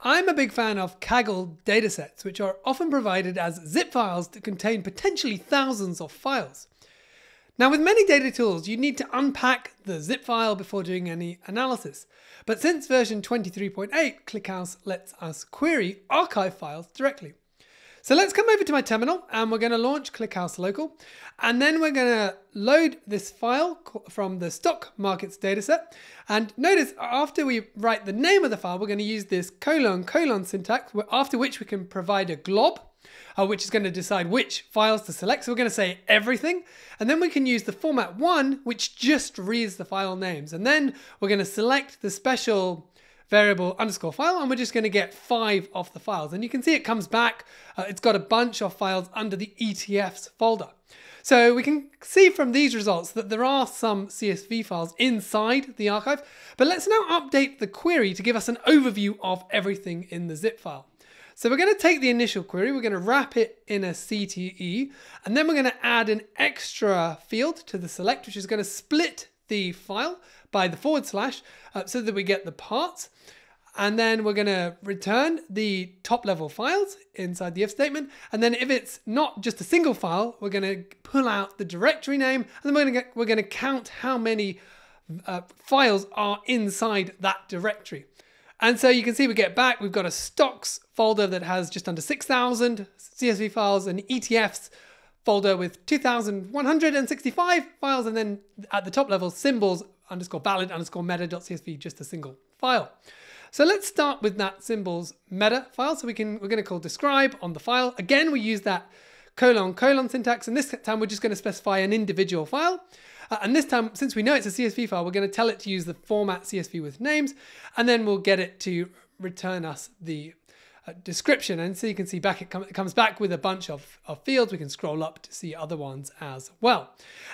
I'm a big fan of Kaggle datasets, which are often provided as zip files that contain potentially thousands of files. Now, with many data tools, you need to unpack the zip file before doing any analysis. But since version 23.8, ClickHouse lets us query archive files directly. So let's come over to my terminal and we're going to launch ClickHouse Local. And then we're going to load this file from the stock markets dataset. And notice after we write the name of the file, we're going to use this colon colon syntax, after which we can provide a glob. Uh, which is going to decide which files to select. So we're going to say everything. And then we can use the format one, which just reads the file names. And then we're going to select the special variable underscore file, and we're just going to get five of the files. And you can see it comes back. Uh, it's got a bunch of files under the ETFs folder. So we can see from these results that there are some CSV files inside the archive, but let's now update the query to give us an overview of everything in the zip file. So we're going to take the initial query, we're going to wrap it in a CTE, and then we're going to add an extra field to the select, which is going to split the file by the forward slash uh, so that we get the parts. And then we're going to return the top level files inside the if statement. And then if it's not just a single file, we're going to pull out the directory name and then we're going to, get, we're going to count how many uh, files are inside that directory. And so you can see we get back, we've got a stocks folder that has just under 6,000 CSV files and ETFs folder with 2,165 files. And then at the top level, symbols underscore valid underscore meta.csv, just a single file. So let's start with that symbols meta file. So we can, we're going to call describe on the file. Again, we use that colon colon syntax. And this time we're just going to specify an individual file. Uh, and this time, since we know it's a CSV file, we're going to tell it to use the format CSV with names, and then we'll get it to return us the description. And so you can see back, it, it, comes back with a bunch of, of fields. We can scroll up to see other ones as well.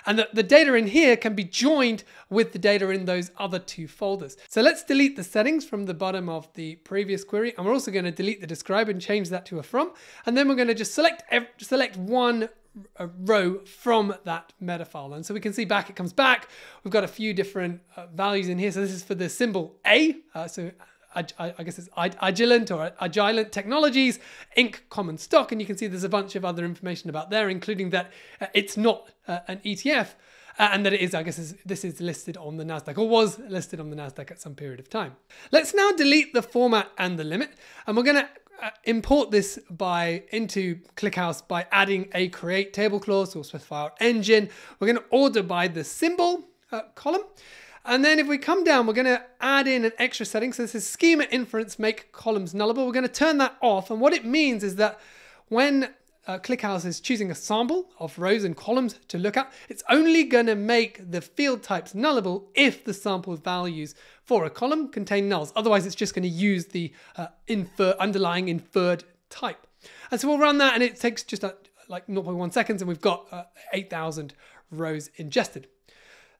And the, the data in here can be joined with the data in those other two folders. So let's delete the settings from the bottom of the previous query. And we're also going to delete the describe and change that to a from. And then we're going to just select, select one a row from that meta file. And so we can see back, it comes back. We've got a few different uh, values in here. So this is for the symbol A. Uh, so I, guess it's Agilent or Agilent Technologies, Inc. Common Stock. And you can see there's a bunch of other information about there, including that uh, it's not uh, an ETF. Uh, and that it is, I guess, is, this is listed on the NASDAQ or was listed on the NASDAQ at some period of time. Let's now delete the format and the limit. And we're going to uh, import this by into ClickHouse by adding a create table clause or specify our engine. We're going to order by the symbol uh, column. And then if we come down, we're going to add in an extra setting. So this is schema inference make columns nullable. We're going to turn that off. And what it means is that when uh, ClickHouse is choosing a sample of rows and columns to look at, it's only going to make the field types nullable if the sample values for a column contain nulls. Otherwise, it's just going to use the uh, infer underlying inferred type. And so we'll run that and it takes just uh, like 0.1 seconds and we've got uh, 8,000 rows ingested.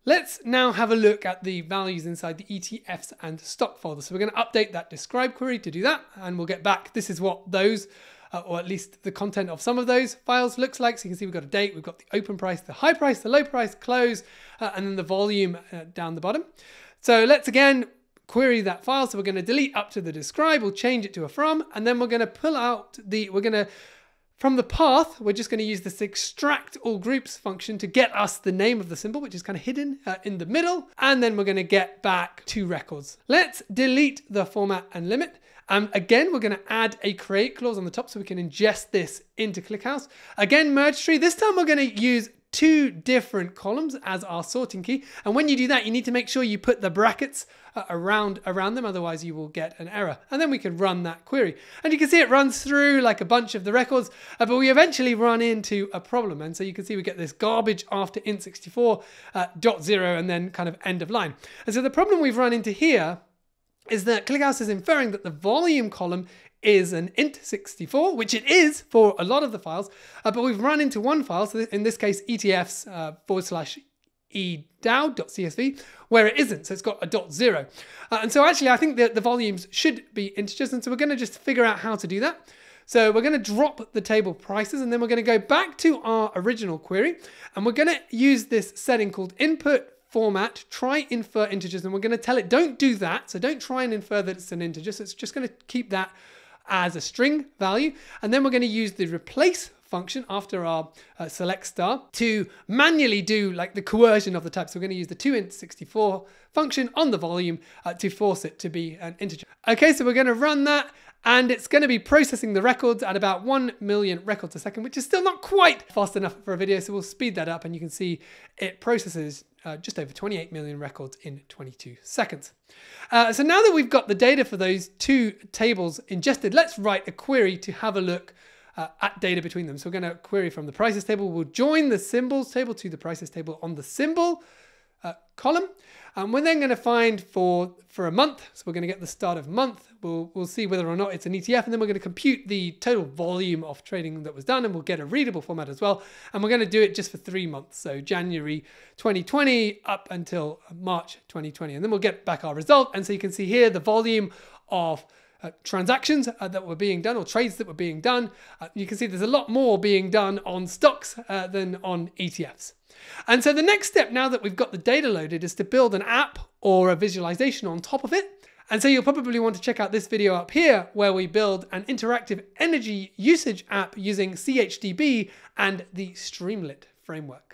Let's now have a look at the values inside the ETFs and stock folder. So we're going to update that describe query to do that, and we'll get back. This is what those, uh, or at least the content of some of those files looks like. So you can see we've got a date, we've got the open price, the high price, the low price, close, uh, and then the volume uh, down the bottom. So let's again query that file. So we're going to delete up to the describe, we'll change it to a from, and then we're going to pull out the, we're going to from the path, we're just going to use this extract all groups function to get us the name of the symbol, which is kind of hidden uh, in the middle. And then we're going to get back two records. Let's delete the format and limit. And again, we're going to add a create clause on the top so we can ingest this into ClickHouse. Again, merge tree. This time we're going to use two different columns as our sorting key. And when you do that, you need to make sure you put the brackets uh, around, around them, otherwise you will get an error. And then we can run that query. And you can see it runs through like a bunch of the records, uh, but we eventually run into a problem. And so you can see we get this garbage after int64 uh, dot zero and then kind of end of line. And so the problem we've run into here is that ClickHouse is inferring that the volume column is an int64, which it is for a lot of the files, uh, but we've run into one file, so in this case etfs uh, forward slash edow.csv, where it isn't, so it's got a dot zero. Uh, and so actually I think that the volumes should be integers, and so we're gonna just figure out how to do that. So we're going to drop the table prices and then we're going to go back to our original query and we're going to use this setting called input format, try infer integers, and we're going to tell it don't do that. So don't try and infer that it's an integer. So it's just going to keep that as a string value. And then we're going to use the replace function after our uh, select star to manually do like the coercion of the type. So we're going to use the toInt64 function on the volume uh, to force it to be an integer. Okay, so we're going to run that and it's going to be processing the records at about 1 million records a second, which is still not quite fast enough for a video. So we'll speed that up and you can see it processes uh, just over 28 million records in 22 seconds. Uh, so now that we've got the data for those two tables ingested, let's write a query to have a look uh, at data between them. So we're going to query from the prices table. We'll join the symbols table to the prices table on the symbol uh, column. And we're then going to find for, for a month, so we're going to get the start of month, we'll, we'll see whether or not it's an ETF, and then we're going to compute the total volume of trading that was done, and we'll get a readable format as well. And we're going to do it just for three months, so January 2020 up until March 2020. And then we'll get back our result. And so you can see here the volume of uh, transactions uh, that were being done or trades that were being done. Uh, you can see there's a lot more being done on stocks uh, than on ETFs. And so the next step now that we've got the data loaded is to build an app or a visualization on top of it. And so you'll probably want to check out this video up here where we build an interactive energy usage app using CHDB and the Streamlit framework.